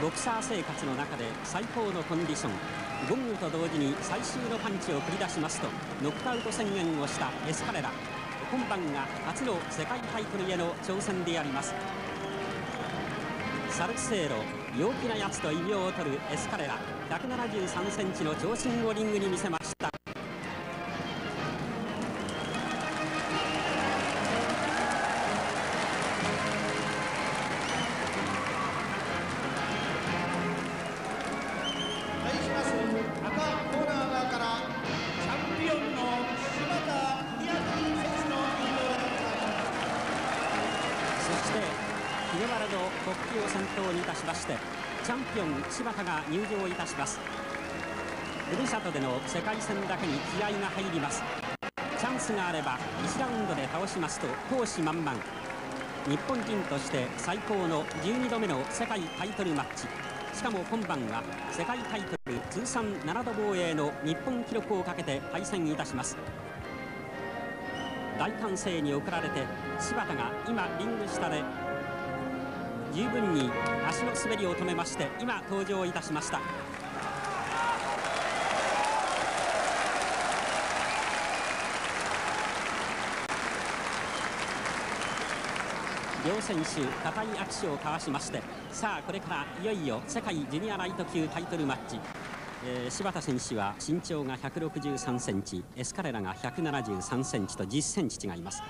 ボクサー生活の中で最高のコンディション。ゴングと同時に最終のパンチを繰り出しますとノックアウト宣言をしたエスカレラ。今晩が初の世界タイトルへの挑戦であります。サルセーロ陽気なやつと異名を取るエスカレラ。173センチの長身をリングに見せました。梅原の国旗を先頭にいたしましてチャンピオン柴田が入場いたします。ふるさとでの世界戦だけに気合が入ります。チャンスがあれば1ラウンドで倒しますと闘志満々。日本人として最高の12度目の世界タイトルマッチ。しかも今晩は世界タイトル通算7度防衛の日本記録をかけて対戦いたします。大歓声に送られて柴田が今リング下で十分に足の滑りを止めまして今登場いたしました。両選手固い握手を交わしましてさあこれからいよいよ世界ジュニアライト級タイトルマッチ、えー、柴田選手は身長が163センチエスカレラが173センチと10センチ違います。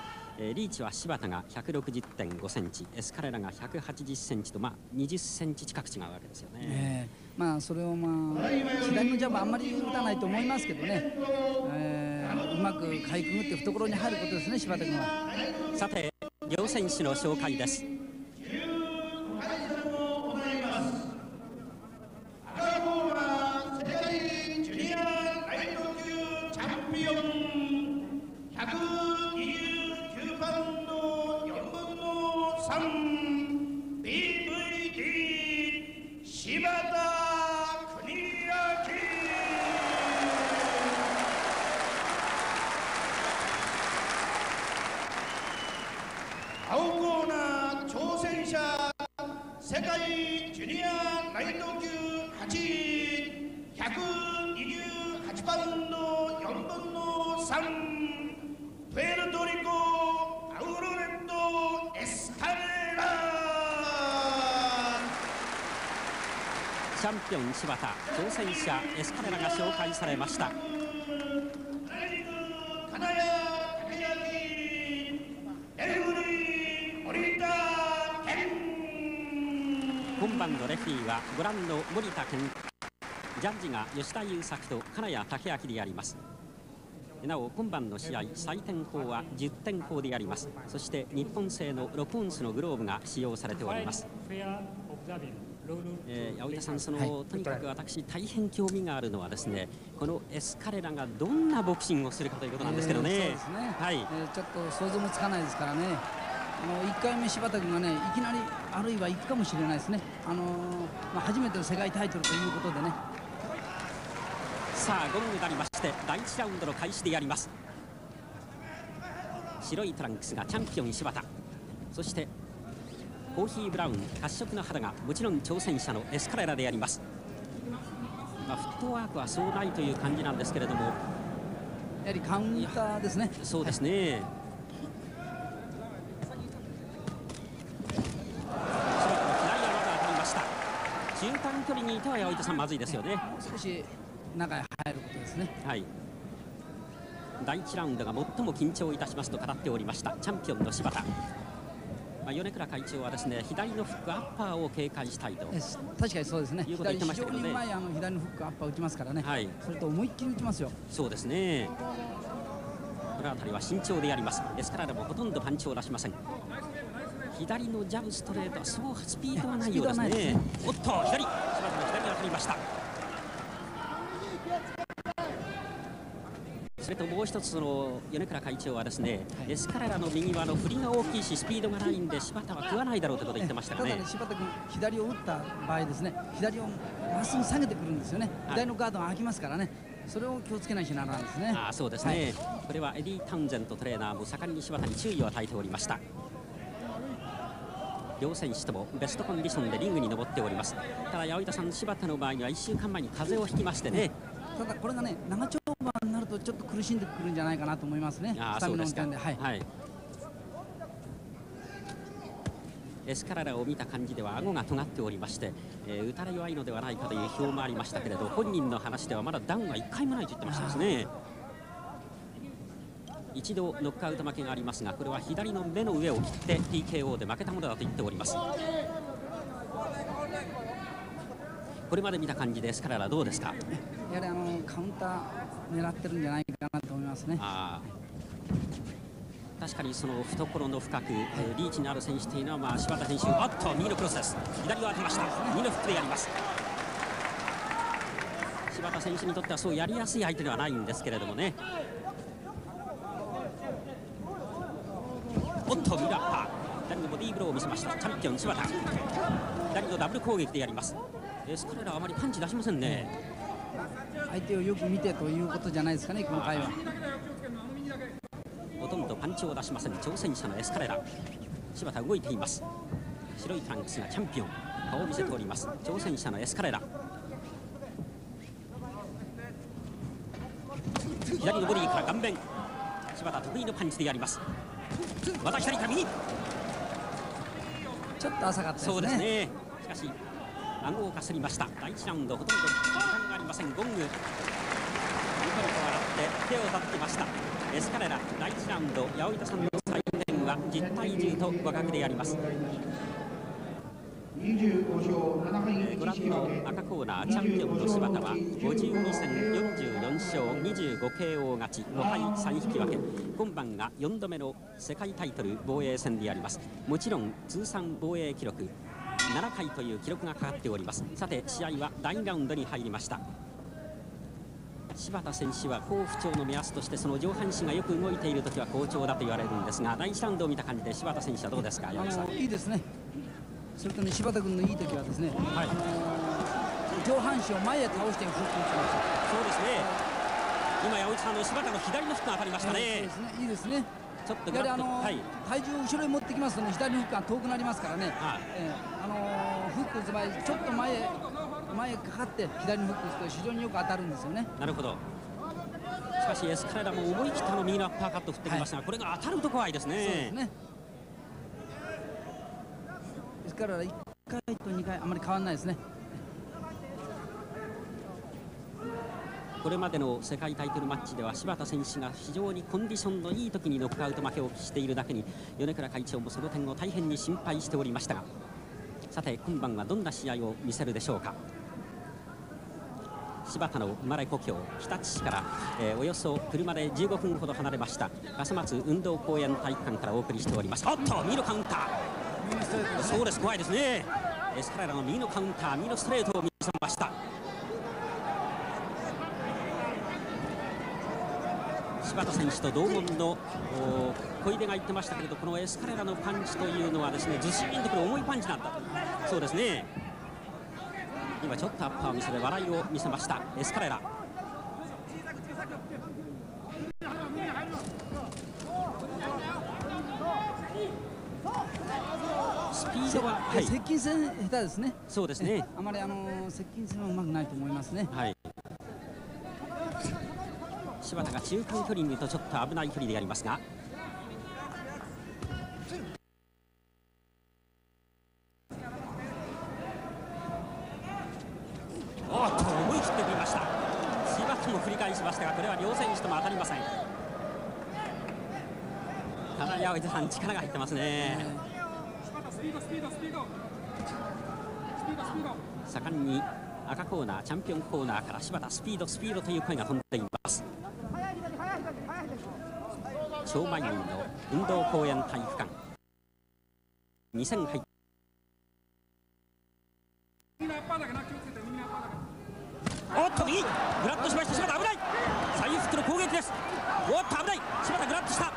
えー、リーチは柴田が160.5センチエスカレラが180センチと、まあ、20センチ近く違うわけですよね、え。ー、まあ、それを、まあ、左のジャブあんまり打たないと思いますけどね、えー、うまくかいくぐって懐に入ることですね柴田君は。さて両選手の紹介です BVT 柴田国明。青コーナー挑戦者世界ジュニアライト級8位128パウンド4分の3チャンピョン柴田挑戦者エスカレラが紹介されました。今晩のレフリーはご覧の森田健ジャッジが吉田優作と金谷武明であります。なお今晩の試合採点法は10点法であります。そして日本製の6オンスのグローブが使用されております。えー、青田さんその、はい、とにかく私大変興味があるのはですねこのエスカレラがどんなボクシングをするかということなんですけどね、えー、そうですね、はい、えー、ちょっと想像もつかないですからね。あの1回目柴田君がねいきなりあるいは行くかもしれないですね。あのー、まあ、初めての世界タイトルということでね。さあゴングなりまして第1ラウンドの開始でやります。白いトランクスがチャンピオン柴田。そしてコーヒーブラウン褐色の肌がもちろん挑戦者のエスカレラであります、まあ、フットワークはそうないという感じなんですけれども。やはりカウンターですね。そうですね、はい中間距離にいては八百さんまずいですよね。少し中へ入ることですね。はい。第1ラウンドが最も緊張いたしますと語っておりました。チャンピオンの柴田まあ、米倉会長はですね左のフックアッパーを警戒したいと。確かにそうですね。いうこと言ってましたけどね。あの左のフックアッパー打ちますからね、はい、それと思いっきり打ちますよ。そうですね。この辺りは慎重でやります。ですからでもほとんどパンチを出しません。左のジャブストレートはそうスピードはないようですね、ね、おっと左。柴田の左に当たりましたれともう一つその米倉会長はですね、はい、エスカレラの右はの振りが大きいしスピードがないんで柴田は食わないだろうということを言ってましたね、ね、柴田君左を打った場合ですね左をまっすぐ下げてくるんですよね、はい、左のガードが開きますからね。それを気をつけないしならないですね。あそうですね、はい、これはエディ・タウンゼントトレーナーも盛んに柴田に注意を与えておりました。両選手ともベストコンディションでリングに上っております。ただ八百板さん柴田の場合には1週間前に風邪をひきましてね。ただこれがね長丁場とちょっと苦しんでくるんじゃないかなと思いますね。スタミナの点ではい、はい。エスカララを見た感じでは顎が尖っておりまして、えー打たれ弱いのではないかという評もありましたけれど本人の話ではまだダウンは1回もないと言ってましたですね一度ノックアウト負けがありますがこれは左の目の上を切って TKO で負けたものだと言っております。これまで見た感じでエスカララどうですか？やはりあのカウンター狙ってるんじゃないかなと思いますね。確かにその懐の深く、えーリーチのある選手というのは、まあ、柴田選手、あっと右のクロスです、左を当てました、右のフックでやります。柴田選手にとってはそうやりやすい相手ではないんですけれどもね。おっと、ミラー。パー、左のボディーブローを見せました、チャンピオン柴田、左のダブル攻撃でやります。エスカレラあまりパンチ出しませんね。相手をよく見てということじゃないですかね今回は。ほとんどパンチを出しません。挑戦者のエスカレラ。柴田動いています。白いトランクスがチャンピオン。顔を見せております。挑戦者のエスカレラ。左のボディから顔面。柴田得意のパンチでやります。また左から右。ちょっと浅かったですね。そうですね。しかし顎をかすりました。第1ラウンドほとんどません。ゴング。ニコニコ笑って手を叩きました。エスカレラ。第1ラウンド。八百板さんの採点は10対10と互角でやります。25勝7敗。ご覧の赤コーナーチャンピオンの柴田は52戦44勝 25KO 勝ち5敗3引き分け。今晩が4度目の世界タイトル防衛戦であります。もちろん通算防衛記録7回という記録がかかっております。さて試合は第2ラウンドに入りました。柴田選手は好不調の目安としてその上半身がよく動いている時は好調だと言われるんですが第1ラウンドを見た感じで柴田選手はどうですか？あ山口さん。のいいですね。それとね柴田君のいい時はですね、はい。上半身を前へ倒してフック打ちました。そうですね。今山口さんの柴田の左のフックが当たりましたね。ね。いいですねちょっとやはりあの、はい。体重を後ろに持ってきますとね左のフックが遠くなりますからね、はい。えーあのフック打つ場合ちょっと前へ前へかかって左のフック打つと非常によく当たるんですよね。なるほど。しかしエスカレラも思い切ったの右のアッパーカット振ってきましたが、これが当たると怖いですね。そうですね。ですから1回と2回あまり変わらないですねこれまでの世界タイトルマッチでは柴田選手が非常にコンディションのいい時にノックアウト負けをしているだけに米倉会長もその点を大変に心配しておりましたがさて今晩はどんな試合を見せるでしょうか。柴田の生まれ故郷日立市から、えーおよそ車で15分ほど離れました笠松運動公園体育館からお送りしております。おっと右のカウンター。そうです怖いですね。エスカレラの右のカウンター右のストレートを見せました柴田選手と同門のお小出が言ってましたけれどこのエスカレラのパンチというのはですねずしんとくる重いパンチなんだ。とそうですね。今ちょっとアッパーを見せて笑いを見せました。エスカレラ。スピードは、はい、接近戦下手ですね。そうですね。あまりあの接近戦はうまくないと思いますね。はい。柴田が中間距離にいるとちょっと危ない距離でやりますが。おっと思い切って振りました。柴田も繰り返しましたがこれは両選手とも当たりません。ただ八百さん力が入ってますね。盛んに赤コーナーチャンピオンコーナーから柴田スピードスピードという声が飛んでいます超満員の運動公園体育館。2000入っおっと右。グラッとしました。柴田危ない。左右フットの攻撃です。おっと危ない。柴田グラッとしたおっ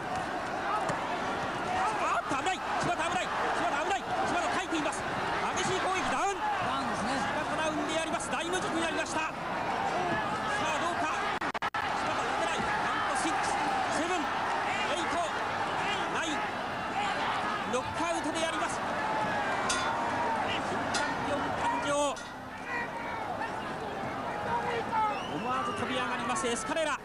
と危ない柴田危ない柴田危ない柴田書いています激しい攻撃ダウンダウンですね柴田ラウンでやります大無実になりましたさあどうか柴田立てないカウント6 7 8 9ノックアウトでやりますますエスカレラ。